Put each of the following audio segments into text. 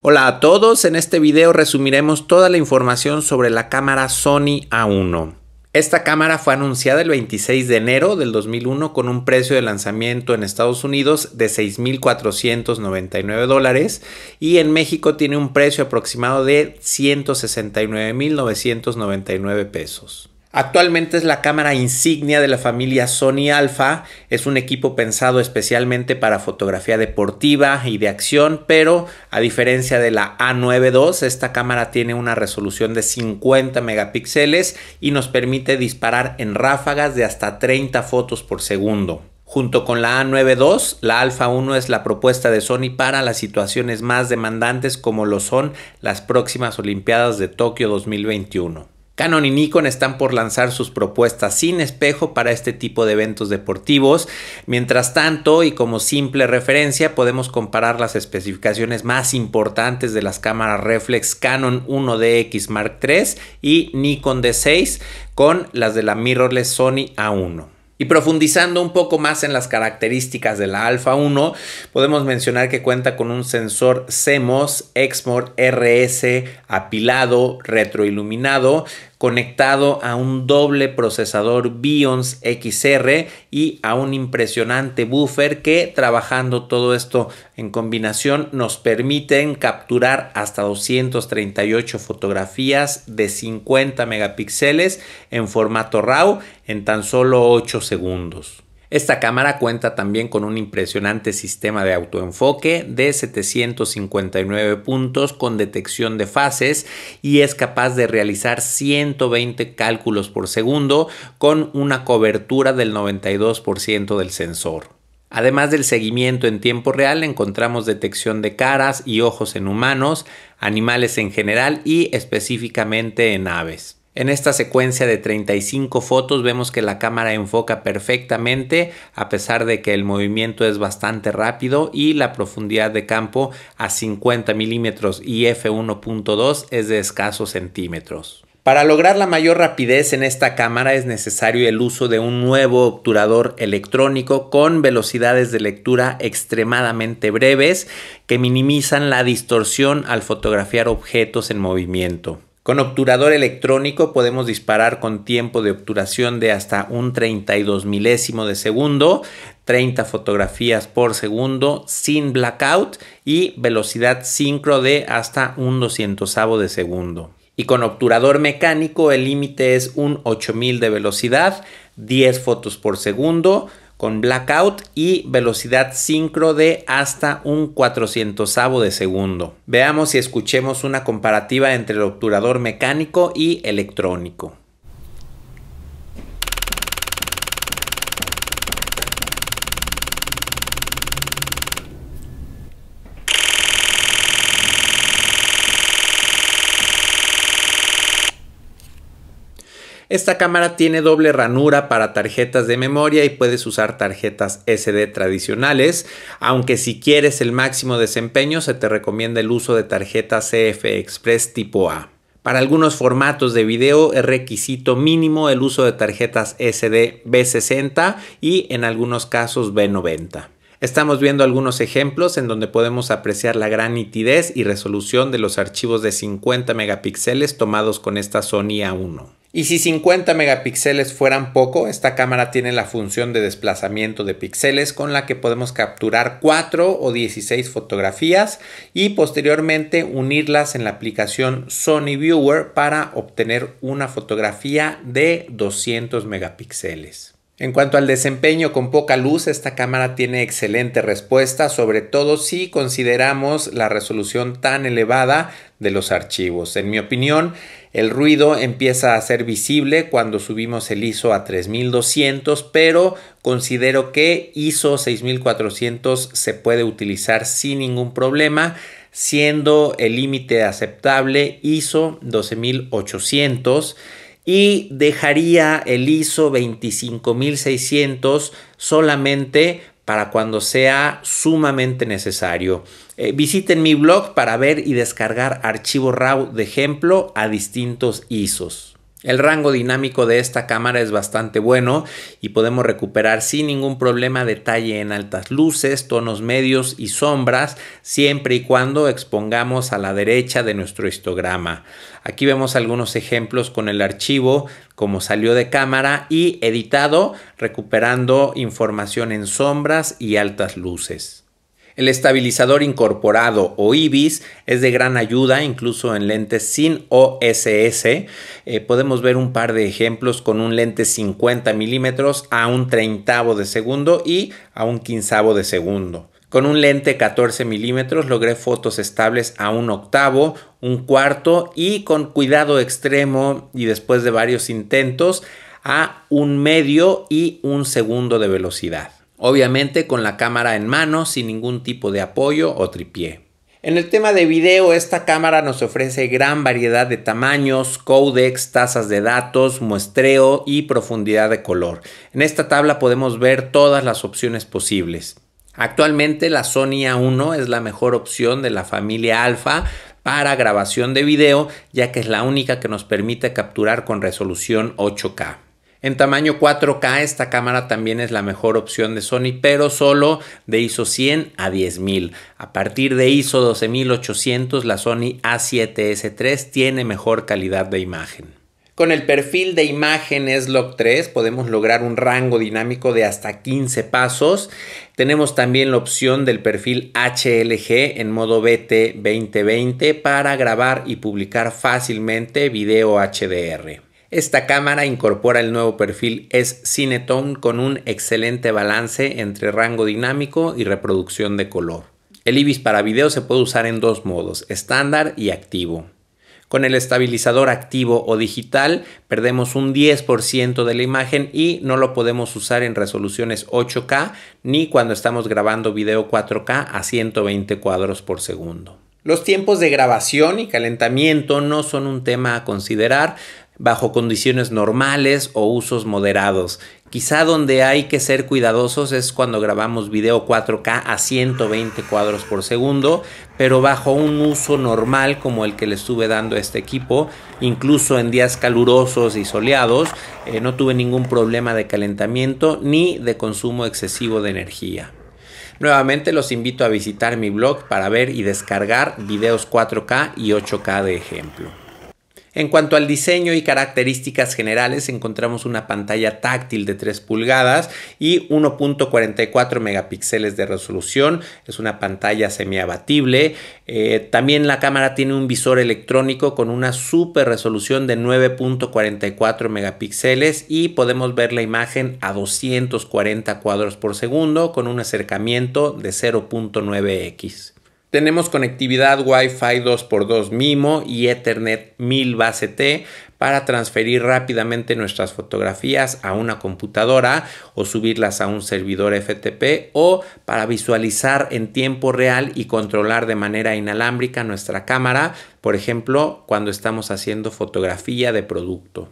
Hola a todos, en este video resumiremos toda la información sobre la cámara Sony A1. Esta cámara fue anunciada el 26 de enero del 2001 con un precio de lanzamiento en Estados Unidos de 6.499 dólares y en México tiene un precio aproximado de 169.999 pesos. Actualmente es la cámara insignia de la familia Sony Alpha, es un equipo pensado especialmente para fotografía deportiva y de acción, pero a diferencia de la A9 II, esta cámara tiene una resolución de 50 megapíxeles y nos permite disparar en ráfagas de hasta 30 fotos por segundo. Junto con la A9 II, la Alpha 1 es la propuesta de Sony para las situaciones más demandantes como lo son las próximas Olimpiadas de Tokio 2021. Canon y Nikon están por lanzar sus propuestas sin espejo para este tipo de eventos deportivos. Mientras tanto, y como simple referencia, podemos comparar las especificaciones más importantes de las cámaras reflex Canon 1DX Mark III y Nikon D6 con las de la mirrorless Sony A1. Y profundizando un poco más en las características de la Alpha 1, podemos mencionar que cuenta con un sensor CMOS Exmor RS apilado, retroiluminado, conectado a un doble procesador Bions XR y a un impresionante buffer que trabajando todo esto en combinación nos permiten capturar hasta 238 fotografías de 50 megapíxeles en formato RAW en tan solo 8 segundos. Esta cámara cuenta también con un impresionante sistema de autoenfoque de 759 puntos con detección de fases y es capaz de realizar 120 cálculos por segundo con una cobertura del 92% del sensor. Además del seguimiento en tiempo real, encontramos detección de caras y ojos en humanos, animales en general y específicamente en aves. En esta secuencia de 35 fotos vemos que la cámara enfoca perfectamente a pesar de que el movimiento es bastante rápido y la profundidad de campo a 50 milímetros y f1.2 es de escasos centímetros. Para lograr la mayor rapidez en esta cámara es necesario el uso de un nuevo obturador electrónico con velocidades de lectura extremadamente breves que minimizan la distorsión al fotografiar objetos en movimiento. Con obturador electrónico podemos disparar con tiempo de obturación de hasta un 32 milésimo de segundo, 30 fotografías por segundo sin blackout y velocidad sincro de hasta un 200 de segundo. Y con obturador mecánico el límite es un 8000 de velocidad, 10 fotos por segundo, con blackout y velocidad sincro de hasta un 400 de segundo. Veamos y escuchemos una comparativa entre el obturador mecánico y electrónico. Esta cámara tiene doble ranura para tarjetas de memoria y puedes usar tarjetas SD tradicionales, aunque si quieres el máximo desempeño se te recomienda el uso de tarjetas CF Express tipo A. Para algunos formatos de video es requisito mínimo el uso de tarjetas SD B60 y en algunos casos B90. Estamos viendo algunos ejemplos en donde podemos apreciar la gran nitidez y resolución de los archivos de 50 megapíxeles tomados con esta Sony A1. Y si 50 megapíxeles fueran poco, esta cámara tiene la función de desplazamiento de píxeles con la que podemos capturar 4 o 16 fotografías y posteriormente unirlas en la aplicación Sony Viewer para obtener una fotografía de 200 megapíxeles. En cuanto al desempeño con poca luz, esta cámara tiene excelente respuesta, sobre todo si consideramos la resolución tan elevada de los archivos. En mi opinión, el ruido empieza a ser visible cuando subimos el ISO a 3200, pero considero que ISO 6400 se puede utilizar sin ningún problema, siendo el límite aceptable ISO 12800 y dejaría el ISO 25600 solamente para cuando sea sumamente necesario. Eh, visiten mi blog para ver y descargar archivos RAW de ejemplo a distintos ISOs. El rango dinámico de esta cámara es bastante bueno y podemos recuperar sin ningún problema detalle en altas luces, tonos medios y sombras siempre y cuando expongamos a la derecha de nuestro histograma. Aquí vemos algunos ejemplos con el archivo como salió de cámara y editado recuperando información en sombras y altas luces. El estabilizador incorporado o IBIS es de gran ayuda incluso en lentes sin OSS. Eh, podemos ver un par de ejemplos con un lente 50 milímetros a un treintavo de segundo y a un quinzavo de segundo. Con un lente 14 milímetros logré fotos estables a un octavo, un cuarto y con cuidado extremo y después de varios intentos a un medio y un segundo de velocidad. Obviamente con la cámara en mano, sin ningún tipo de apoyo o tripié. En el tema de video, esta cámara nos ofrece gran variedad de tamaños, codecs, tasas de datos, muestreo y profundidad de color. En esta tabla podemos ver todas las opciones posibles. Actualmente la Sony A1 es la mejor opción de la familia Alpha para grabación de video, ya que es la única que nos permite capturar con resolución 8K. En tamaño 4K esta cámara también es la mejor opción de Sony, pero solo de ISO 100 a 10000. A partir de ISO 12800 la Sony A7S3 tiene mejor calidad de imagen. Con el perfil de imagen S-Log 3 podemos lograr un rango dinámico de hasta 15 pasos. Tenemos también la opción del perfil HLG en modo BT 2020 para grabar y publicar fácilmente video HDR. Esta cámara incorpora el nuevo perfil S-Cinetone con un excelente balance entre rango dinámico y reproducción de color. El IBIS para video se puede usar en dos modos, estándar y activo. Con el estabilizador activo o digital perdemos un 10% de la imagen y no lo podemos usar en resoluciones 8K ni cuando estamos grabando video 4K a 120 cuadros por segundo. Los tiempos de grabación y calentamiento no son un tema a considerar, bajo condiciones normales o usos moderados. Quizá donde hay que ser cuidadosos es cuando grabamos video 4K a 120 cuadros por segundo, pero bajo un uso normal como el que le estuve dando a este equipo, incluso en días calurosos y soleados, eh, no tuve ningún problema de calentamiento ni de consumo excesivo de energía. Nuevamente los invito a visitar mi blog para ver y descargar videos 4K y 8K de ejemplo. En cuanto al diseño y características generales, encontramos una pantalla táctil de 3 pulgadas y 1.44 megapíxeles de resolución. Es una pantalla semiabatible. Eh, también la cámara tiene un visor electrónico con una super resolución de 9.44 megapíxeles y podemos ver la imagen a 240 cuadros por segundo con un acercamiento de 0.9x. Tenemos conectividad Wi-Fi 2x2 MIMO y Ethernet 1000 base T para transferir rápidamente nuestras fotografías a una computadora o subirlas a un servidor FTP o para visualizar en tiempo real y controlar de manera inalámbrica nuestra cámara, por ejemplo, cuando estamos haciendo fotografía de producto.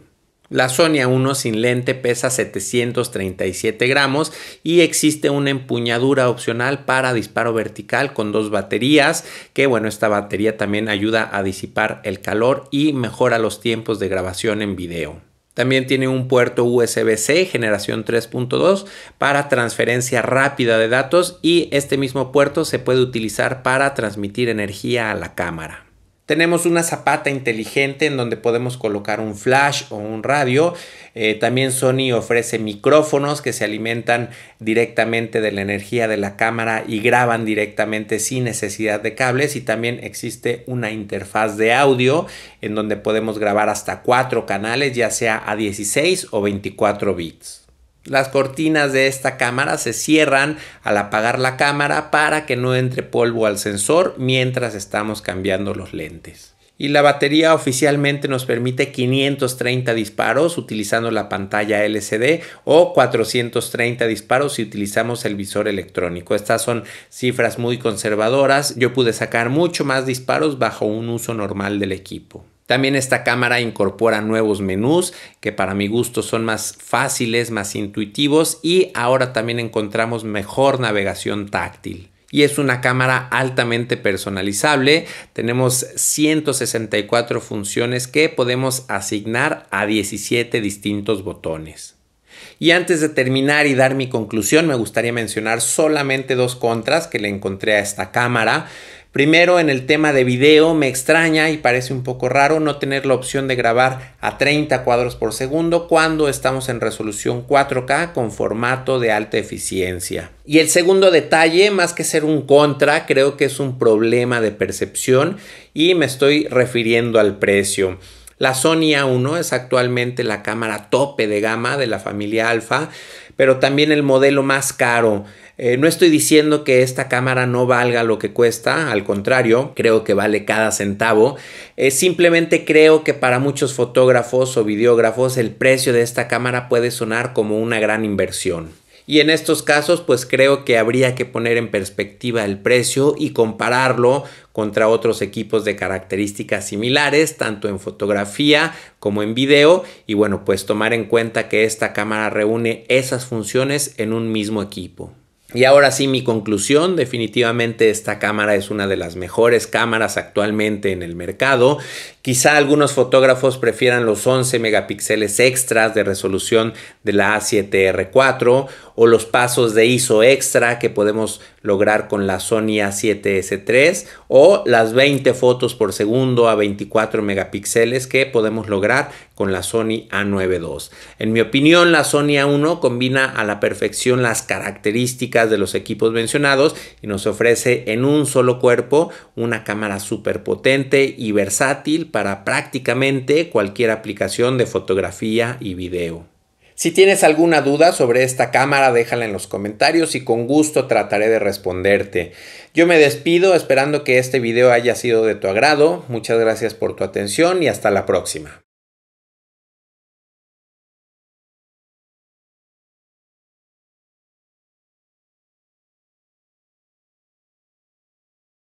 La Sony A1 sin lente pesa 737 gramos y existe una empuñadura opcional para disparo vertical con dos baterías que bueno esta batería también ayuda a disipar el calor y mejora los tiempos de grabación en video. También tiene un puerto USB-C generación 3.2 para transferencia rápida de datos y este mismo puerto se puede utilizar para transmitir energía a la cámara. Tenemos una zapata inteligente en donde podemos colocar un flash o un radio. Eh, también Sony ofrece micrófonos que se alimentan directamente de la energía de la cámara y graban directamente sin necesidad de cables. Y también existe una interfaz de audio en donde podemos grabar hasta cuatro canales, ya sea a 16 o 24 bits. Las cortinas de esta cámara se cierran al apagar la cámara para que no entre polvo al sensor mientras estamos cambiando los lentes. Y la batería oficialmente nos permite 530 disparos utilizando la pantalla LCD o 430 disparos si utilizamos el visor electrónico. Estas son cifras muy conservadoras. Yo pude sacar mucho más disparos bajo un uso normal del equipo. También esta cámara incorpora nuevos menús que para mi gusto son más fáciles, más intuitivos y ahora también encontramos mejor navegación táctil. y es una cámara altamente personalizable. Tenemos 164 funciones que podemos asignar a 17 distintos botones. Y antes de terminar y dar mi conclusión, me gustaría mencionar solamente dos contras que le encontré a esta cámara. Primero, en el tema de video, me extraña y parece un poco raro no tener la opción de grabar a 30 cuadros por segundo cuando estamos en resolución 4K con formato de alta eficiencia. Y el segundo detalle, más que ser un contra, creo que es un problema de percepción y me estoy refiriendo al precio. La Sony A1 es actualmente la cámara tope de gama de la familia Alpha, pero también el modelo más caro. Eh, no estoy diciendo que esta cámara no valga lo que cuesta, al contrario, creo que vale cada centavo. Eh, simplemente creo que para muchos fotógrafos o videógrafos el precio de esta cámara puede sonar como una gran inversión. Y en estos casos, pues creo que habría que poner en perspectiva el precio y compararlo contra otros equipos de características similares, tanto en fotografía como en video. Y bueno, pues tomar en cuenta que esta cámara reúne esas funciones en un mismo equipo. Y ahora sí, mi conclusión, definitivamente esta cámara es una de las mejores cámaras actualmente en el mercado. Quizá algunos fotógrafos prefieran los 11 megapíxeles extras de resolución de la A7R4 o los pasos de ISO extra que podemos lograr con la Sony A7S3 o las 20 fotos por segundo a 24 megapíxeles que podemos lograr con la Sony A9 II. En mi opinión, la Sony A1 combina a la perfección las de los equipos mencionados y nos ofrece en un solo cuerpo una cámara súper potente y versátil para prácticamente cualquier aplicación de fotografía y video. Si tienes alguna duda sobre esta cámara, déjala en los comentarios y con gusto trataré de responderte. Yo me despido esperando que este video haya sido de tu agrado. Muchas gracias por tu atención y hasta la próxima.